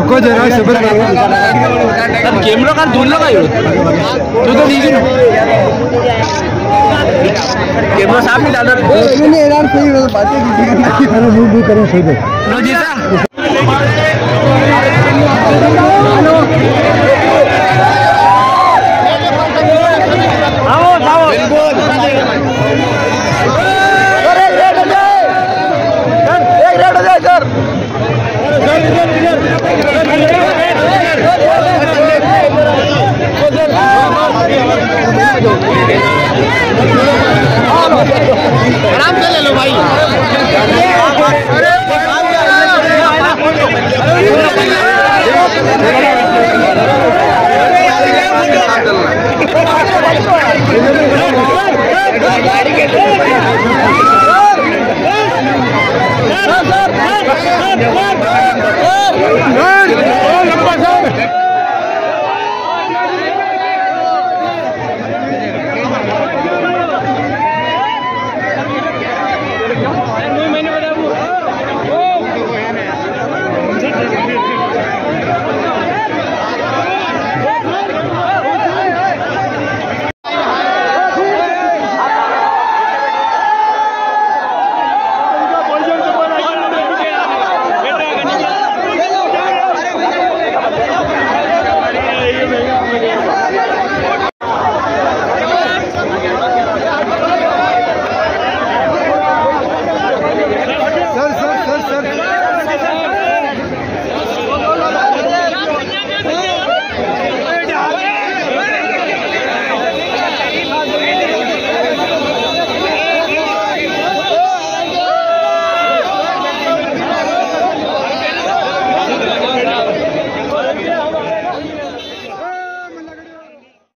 रुको जरा सबर करो कैमरा का धुल लगा यो तो तो ना कैमरा साफ़ ही डाल रहा नहीं यार सही बातें कीजिए अरे भी करो सही लो जी सर भाई सर